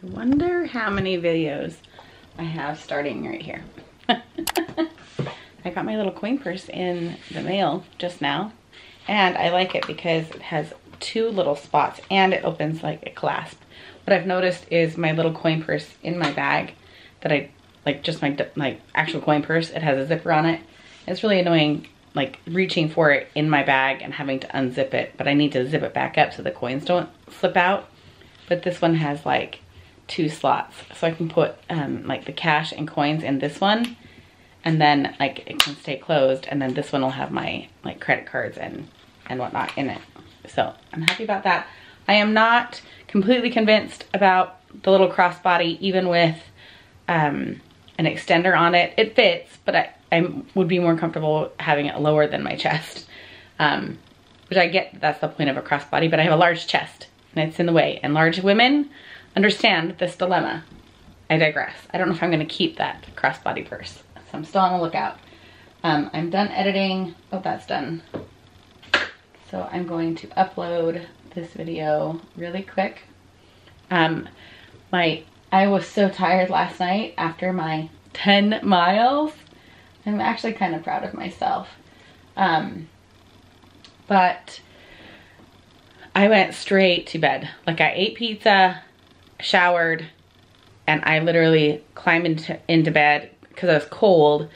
I wonder how many videos I have starting right here. I got my little coin purse in the mail just now. And I like it because it has two little spots and it opens like a clasp. What I've noticed is my little coin purse in my bag that I, like just my, my actual coin purse, it has a zipper on it. It's really annoying like reaching for it in my bag and having to unzip it, but I need to zip it back up so the coins don't slip out. But this one has like two slots. So I can put um, like the cash and coins in this one and then like it can stay closed and then this one will have my like credit cards and, and whatnot in it. So I'm happy about that. I am not completely convinced about the little crossbody even with um, an extender on it. It fits, but I, I would be more comfortable having it lower than my chest. Um, which I get that's the point of a crossbody, but I have a large chest and it's in the way. And large women understand this dilemma. I digress. I don't know if I'm gonna keep that crossbody purse. So I'm still on the lookout. Um, I'm done editing. Oh, that's done. So I'm going to upload this video really quick. Um, my I was so tired last night after my 10 miles. I'm actually kind of proud of myself. Um, but I went straight to bed. Like I ate pizza, showered, and I literally climbed into, into bed because I was cold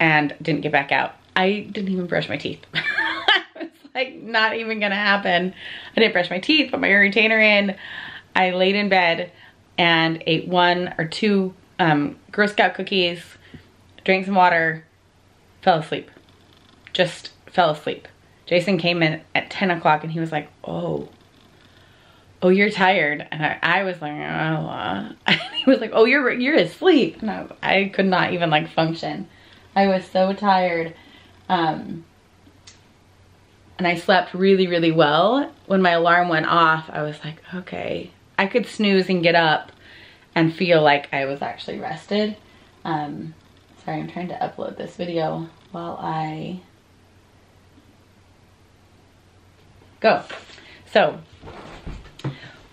and didn't get back out. I didn't even brush my teeth. it's like not even gonna happen. I didn't brush my teeth, put my retainer in. I laid in bed and ate one or two um, Girl Scout cookies, drank some water, fell asleep. Just fell asleep. Jason came in at 10 o'clock and he was like, oh, oh, you're tired. And I, I was like, oh, he was like, oh, you're, you're asleep. And I, I could not even like function. I was so tired. Um, and I slept really, really well. When my alarm went off, I was like, okay, I could snooze and get up and feel like I was actually rested. Um, sorry, I'm trying to upload this video while I go. So,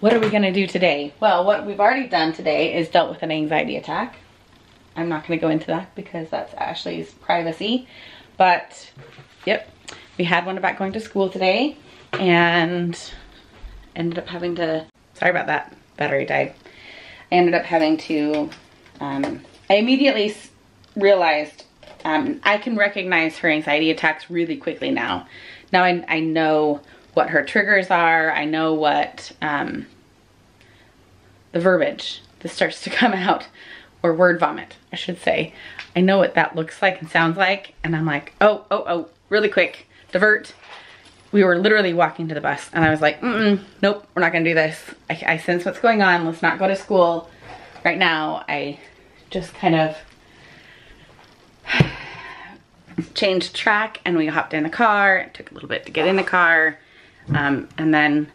what are we gonna do today? Well, what we've already done today is dealt with an anxiety attack. I'm not gonna go into that because that's Ashley's privacy. But, yep, we had one about going to school today and ended up having to, sorry about that, battery died. I ended up having to, um, I immediately realized um, I can recognize her anxiety attacks really quickly now. Now I, I know what her triggers are. I know what um, the verbiage that starts to come out or word vomit, I should say. I know what that looks like and sounds like. And I'm like, oh, oh, oh, really quick, divert. We were literally walking to the bus and I was like, mm, -mm nope, we're not gonna do this. I, I sense what's going on. Let's not go to school right now. I just kind of changed track and we hopped in the car. It took a little bit to get in the car. Um, and then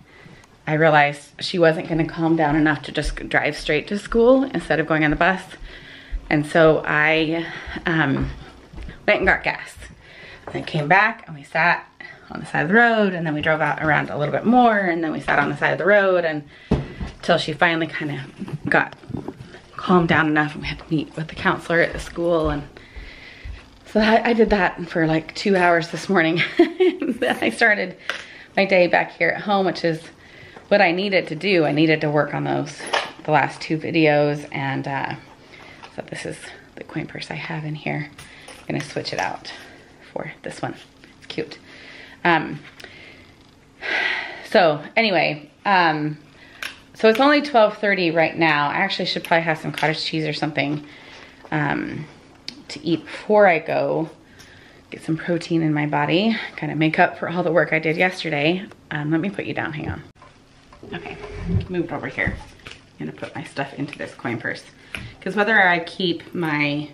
I realized she wasn't gonna calm down enough to just drive straight to school instead of going on the bus. And so I um, went and got gas. And I came back and we sat on the side of the road and then we drove out around a little bit more and then we sat on the side of the road and until she finally kind of got calmed down enough and we had to meet with the counselor at the school and so I, I did that for like two hours this morning. then I started my day back here at home, which is what I needed to do. I needed to work on those, the last two videos. And uh, so this is the coin purse I have in here. I'm gonna switch it out for this one. It's cute. Um, so anyway, um, so it's only 12.30 right now. I actually should probably have some cottage cheese or something um, to eat before I go get some protein in my body, kind of make up for all the work I did yesterday. Um, let me put you down, hang on. Okay, move it over here. I'm gonna put my stuff into this coin purse. Because whether I keep my,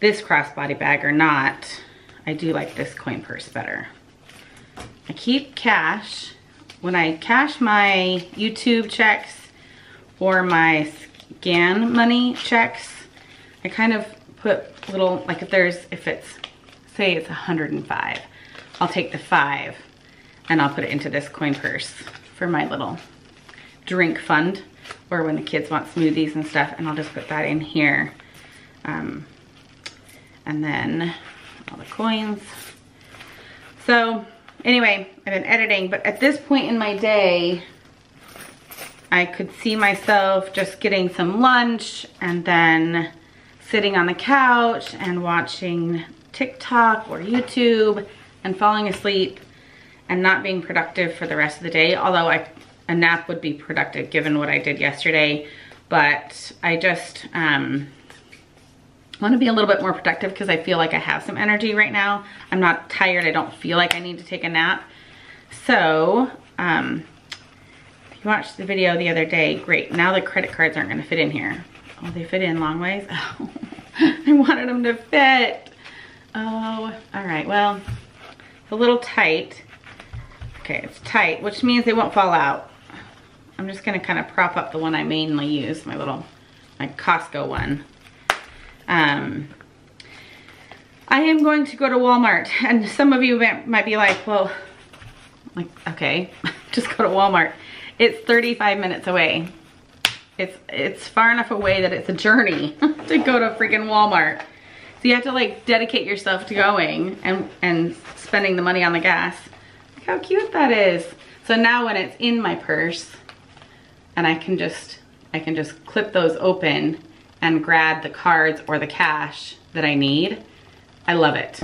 this crossbody bag or not, I do like this coin purse better. I keep cash. When I cash my YouTube checks or my scan money checks, I kind of put little, like if there's, if it's say it's 105. I'll take the five and I'll put it into this coin purse for my little drink fund. or when the kids want smoothies and stuff, and I'll just put that in here. Um, and then all the coins. So anyway, I've been editing, but at this point in my day, I could see myself just getting some lunch and then sitting on the couch and watching TikTok or YouTube and falling asleep and not being productive for the rest of the day. Although I, a nap would be productive given what I did yesterday. But I just um, want to be a little bit more productive because I feel like I have some energy right now. I'm not tired. I don't feel like I need to take a nap. So, um, if you watched the video the other day, great. Now the credit cards aren't going to fit in here. Oh, they fit in long ways? Oh, I wanted them to fit. Oh, all right. Well, it's a little tight. Okay, it's tight, which means they won't fall out. I'm just gonna kind of prop up the one I mainly use, my little, my Costco one. Um, I am going to go to Walmart and some of you might be like, well, like, okay, just go to Walmart. It's 35 minutes away. It's, it's far enough away that it's a journey to go to freaking Walmart. So you have to like dedicate yourself to going and, and spending the money on the gas. Look how cute that is. So now when it's in my purse and I can just, I can just clip those open and grab the cards or the cash that I need. I love it.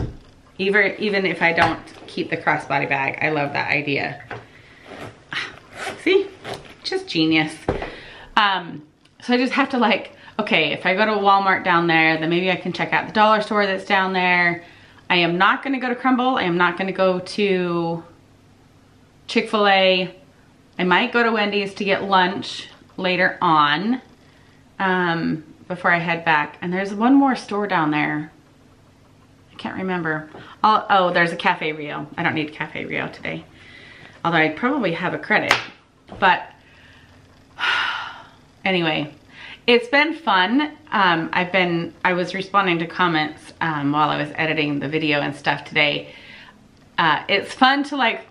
Even, even if I don't keep the crossbody bag, I love that idea. See, just genius. Um, so I just have to like, okay, if I go to Walmart down there, then maybe I can check out the dollar store that's down there. I am not gonna go to Crumbl. I am not gonna go to Chick-fil-A. I might go to Wendy's to get lunch later on. Um, before I head back. And there's one more store down there. I can't remember. I'll, oh, there's a Cafe Rio. I don't need Cafe Rio today. Although I probably have a credit. But anyway, it's been fun. Um, I've been, I was responding to comments um, while I was editing the video and stuff today. Uh, it's fun to like,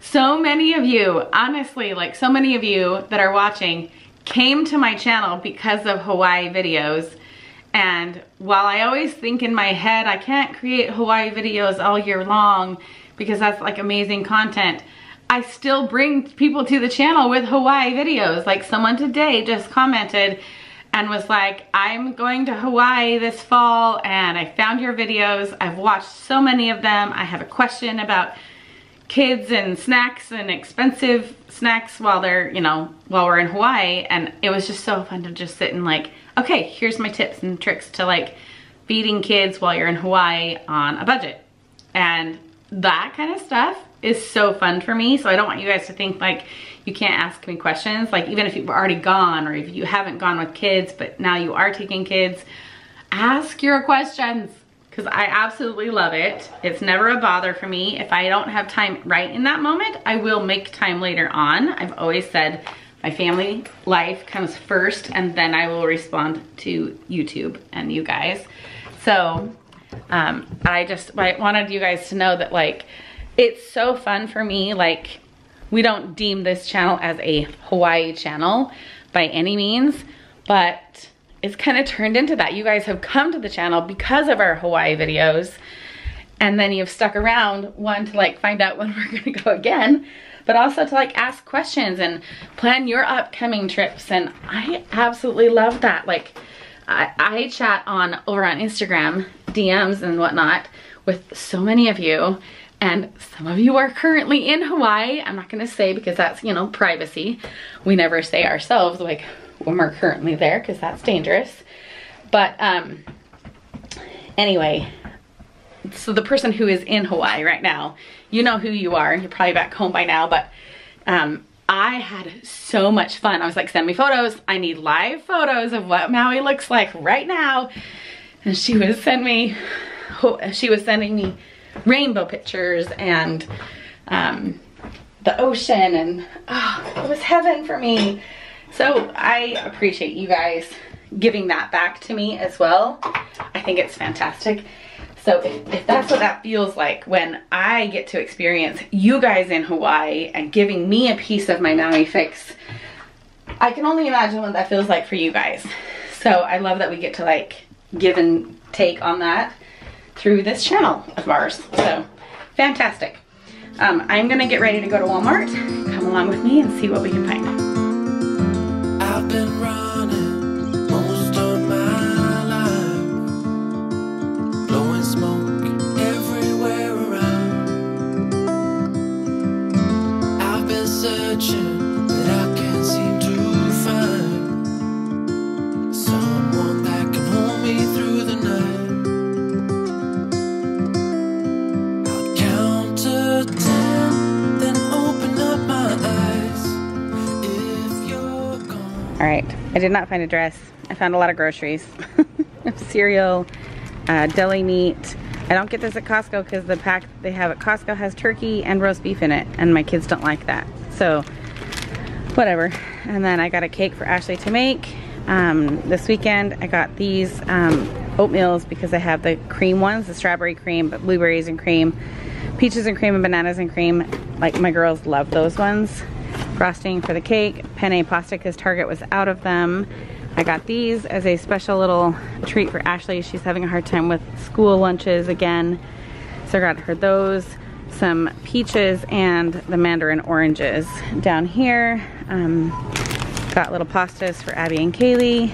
so many of you, honestly, like so many of you that are watching came to my channel because of Hawaii videos. And while I always think in my head, I can't create Hawaii videos all year long because that's like amazing content, I still bring people to the channel with Hawaii videos. Like someone today just commented and was like, I'm going to Hawaii this fall and I found your videos. I've watched so many of them. I have a question about kids and snacks and expensive snacks while they're, you know, while we're in Hawaii. And it was just so fun to just sit and like, okay, here's my tips and tricks to like feeding kids while you're in Hawaii on a budget. And that kind of stuff is so fun for me. So I don't want you guys to think like you can't ask me questions. Like even if you've already gone or if you haven't gone with kids, but now you are taking kids, ask your questions because I absolutely love it. It's never a bother for me. If I don't have time right in that moment, I will make time later on. I've always said my family life comes first and then I will respond to YouTube and you guys. So um, I just I wanted you guys to know that like, it's so fun for me. Like we don't deem this channel as a Hawaii channel by any means, but it's kind of turned into that. You guys have come to the channel because of our Hawaii videos and then you've stuck around, one, to like find out when we're gonna go again, but also to like ask questions and plan your upcoming trips. And I absolutely love that. Like I, I chat on over on Instagram, DMs and whatnot with so many of you and some of you are currently in Hawaii. I'm not gonna say because that's, you know, privacy. We never say ourselves like when we're currently there because that's dangerous. But um, anyway, so the person who is in Hawaii right now, you know who you are. You're probably back home by now, but um, I had so much fun. I was like, send me photos. I need live photos of what Maui looks like right now. And she was sending me, she was sending me rainbow pictures and um, the ocean and oh, it was heaven for me. So I appreciate you guys giving that back to me as well. I think it's fantastic. So if, if, that's what that feels like when I get to experience you guys in Hawaii and giving me a piece of my Maui fix, I can only imagine what that feels like for you guys. So I love that we get to like give and take on that through this channel of ours. So fantastic. Um, I'm gonna get ready to go to Walmart. Come along with me and see what we can find. All right, I did not find a dress. I found a lot of groceries. Cereal, uh, deli meat. I don't get this at Costco because the pack they have at Costco has turkey and roast beef in it and my kids don't like that. So whatever. And then I got a cake for Ashley to make. Um, this weekend I got these um, oatmeals because I have the cream ones, the strawberry cream, but blueberries and cream, peaches and cream and bananas and cream. Like my girls love those ones frosting for the cake. Penne pasta because Target was out of them. I got these as a special little treat for Ashley. She's having a hard time with school lunches again. So I got her those, some peaches and the mandarin oranges. Down here, um, got little pastas for Abby and Kaylee.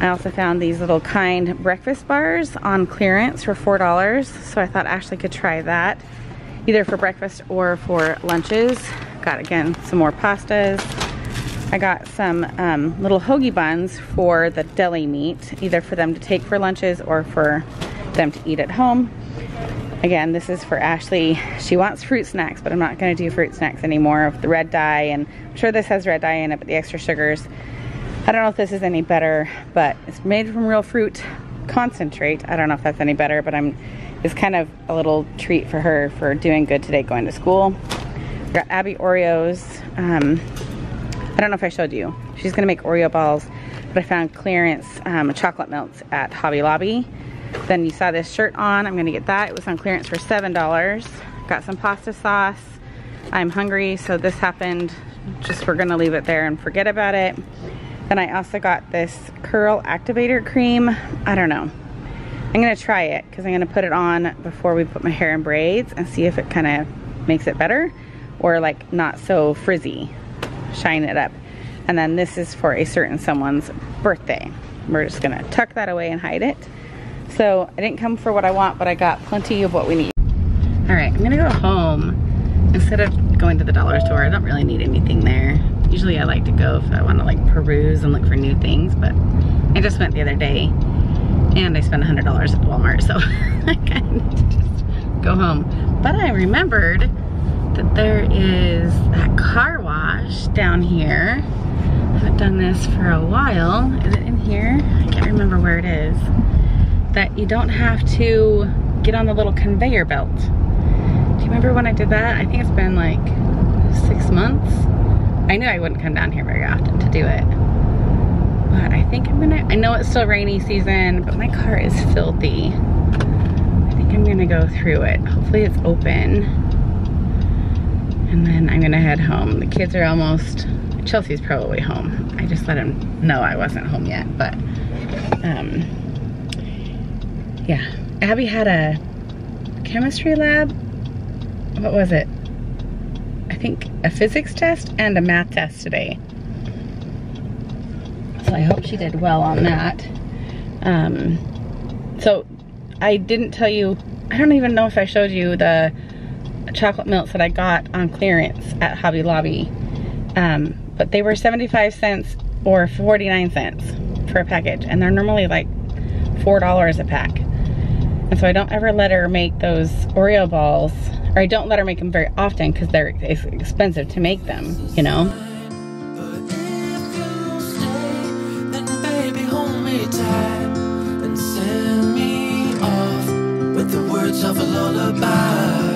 I also found these little kind breakfast bars on clearance for $4. So I thought Ashley could try that either for breakfast or for lunches. Got again some more pastas. I got some um, little hoagie buns for the deli meat, either for them to take for lunches or for them to eat at home. Again, this is for Ashley. She wants fruit snacks, but I'm not gonna do fruit snacks anymore of the red dye, and I'm sure this has red dye in it, but the extra sugars. I don't know if this is any better, but it's made from real fruit concentrate. I don't know if that's any better, but I'm it's kind of a little treat for her for doing good today going to school. Got Abby Oreos. Um, I don't know if I showed you. She's gonna make Oreo balls, but I found clearance um, chocolate melts at Hobby Lobby. Then you saw this shirt on. I'm gonna get that. It was on clearance for $7. Got some pasta sauce. I'm hungry, so this happened. Just we're gonna leave it there and forget about it. Then I also got this curl activator cream. I don't know. I'm gonna try it because I'm gonna put it on before we put my hair in braids and see if it kind of makes it better or like not so frizzy. Shine it up. And then this is for a certain someone's birthday. We're just gonna tuck that away and hide it. So I didn't come for what I want, but I got plenty of what we need. All right, I'm gonna go home. Instead of going to the dollar store, I don't really need anything there. Usually I like to go if I wanna like peruse and look for new things, but I just went the other day and I spent $100 at Walmart, so I kind of need to just go home. But I remembered that there is that car wash down here. I haven't done this for a while. Is it in here? I can't remember where it is. That you don't have to get on the little conveyor belt. Do you remember when I did that? I think it's been like six months. I knew I wouldn't come down here very often to do it but I think I'm gonna, I know it's still rainy season, but my car is filthy. I think I'm gonna go through it. Hopefully it's open. And then I'm gonna head home. The kids are almost, Chelsea's probably home. I just let him know I wasn't home yet, but um, yeah. Abby had a chemistry lab. What was it? I think a physics test and a math test today. So I hope she did well on that. Um, so I didn't tell you, I don't even know if I showed you the chocolate milks that I got on clearance at Hobby Lobby. Um, but they were 75 cents or 49 cents for a package. And they're normally like $4 a pack. And so I don't ever let her make those Oreo balls, or I don't let her make them very often because they're expensive to make them, you know? of a lullaby.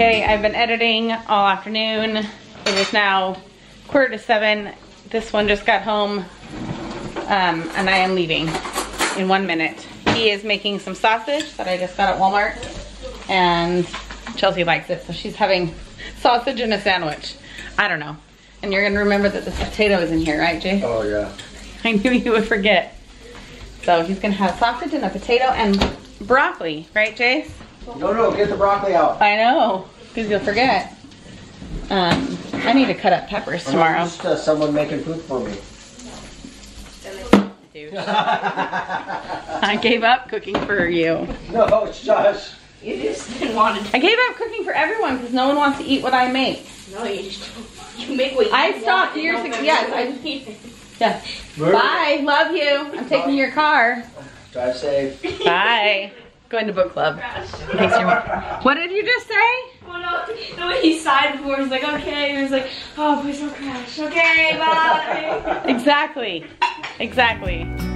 I've been editing all afternoon. It is now quarter to seven. This one just got home um, and I am leaving in one minute. He is making some sausage that I just got at Walmart and Chelsea likes it. So she's having sausage and a sandwich. I don't know. And you're gonna remember that this potato is in here, right, Jay? Oh yeah. I knew you would forget. So he's gonna have sausage and a potato and broccoli, right, Jace? No, no, get the broccoli out. I know, because you'll forget. Um, I need to cut up peppers tomorrow. Just uh, someone making food for me. I gave up cooking for you. no, it's Josh. You just didn't want to. I gave up cooking for everyone because no one wants to eat what I make. No, you just you make what you I want stopped years ago- yes, I- Yeah. Bye. Love you. I'm taking your car. Drive safe. Bye. Going to book club. Case What did you just say? Oh no, the way he sighed before, he was like, okay. He was like, oh, please don't crash. Okay, bye. Exactly. Exactly.